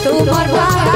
tu borbara